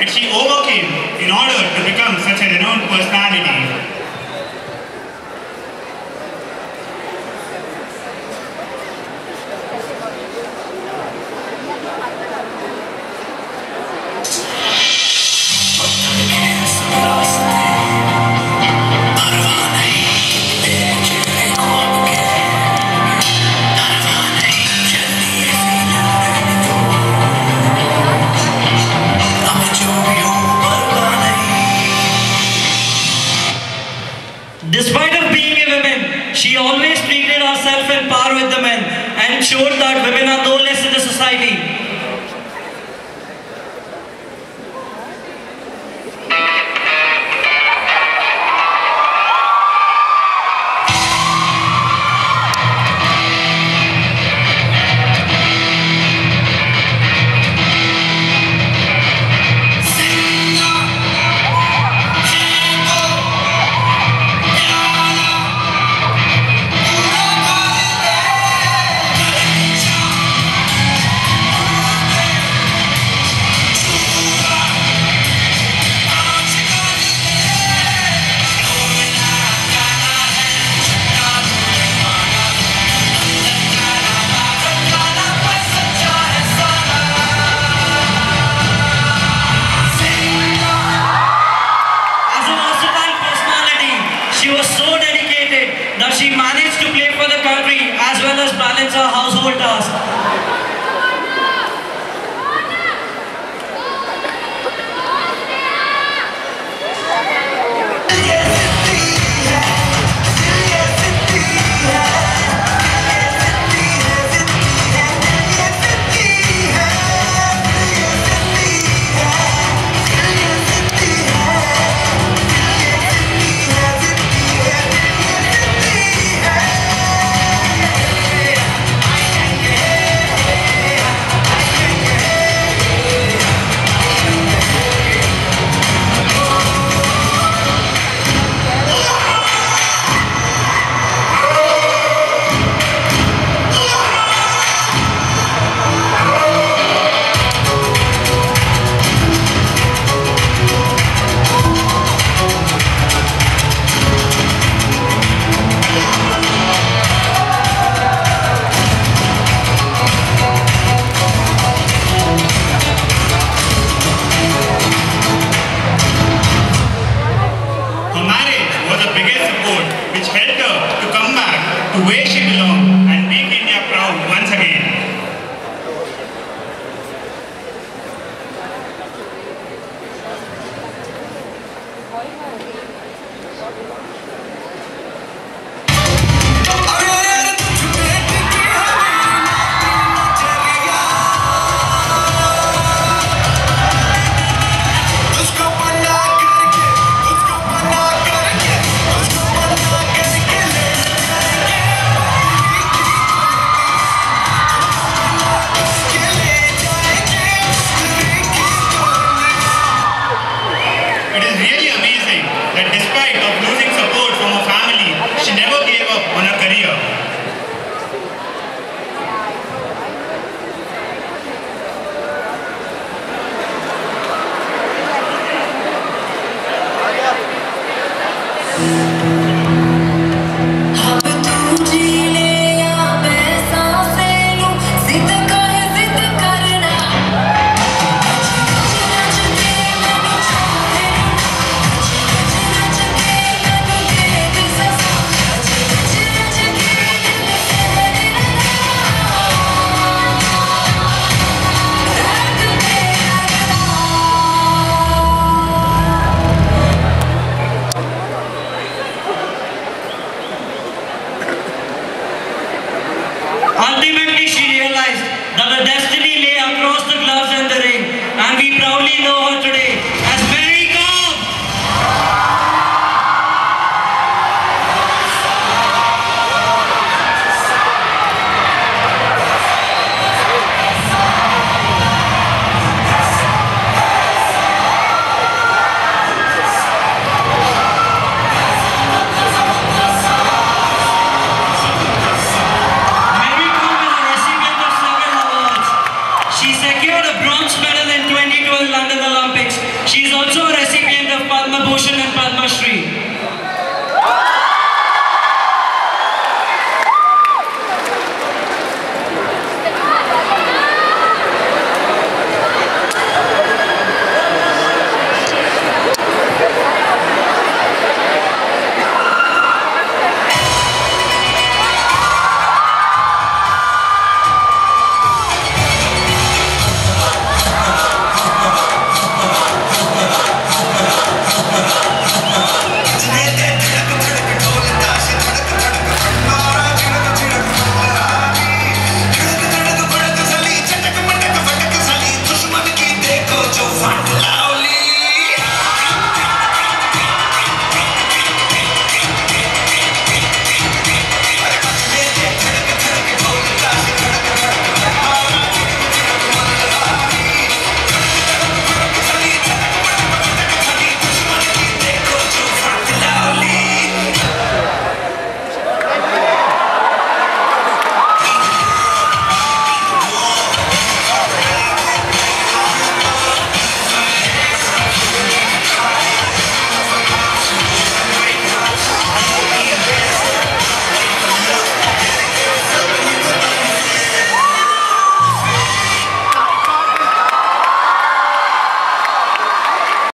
and she overcame in order to become such a renowned personality. Men that women are the less in the society. That she managed to play for the country as well as balance her household tasks. Música we know today secured a bronze medal in 2012 London Olympics. She is also a recipient of Padma Bhushan and Padma Shri.